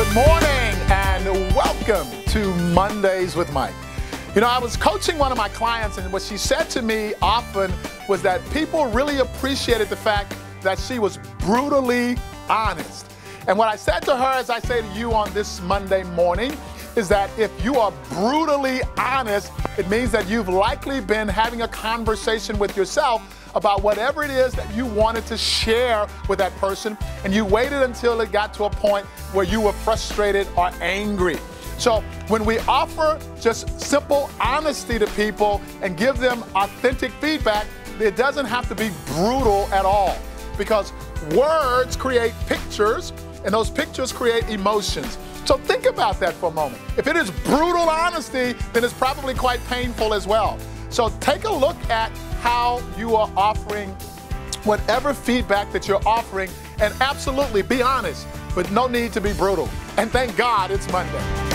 Good morning and welcome to Mondays with Mike. You know, I was coaching one of my clients, and what she said to me often was that people really appreciated the fact that she was brutally honest. And what I said to her, as I say to you on this Monday morning, is that if you are brutally honest, it means that you've likely been having a conversation with yourself about whatever it is that you wanted to share with that person, and you waited until it got to a point where you were frustrated or angry. So when we offer just simple honesty to people and give them authentic feedback, it doesn't have to be brutal at all because words create pictures and those pictures create emotions. So think about that for a moment. If it is brutal honesty, then it's probably quite painful as well. So take a look at how you are offering whatever feedback that you're offering and absolutely be honest, but no need to be brutal. And thank God it's Monday.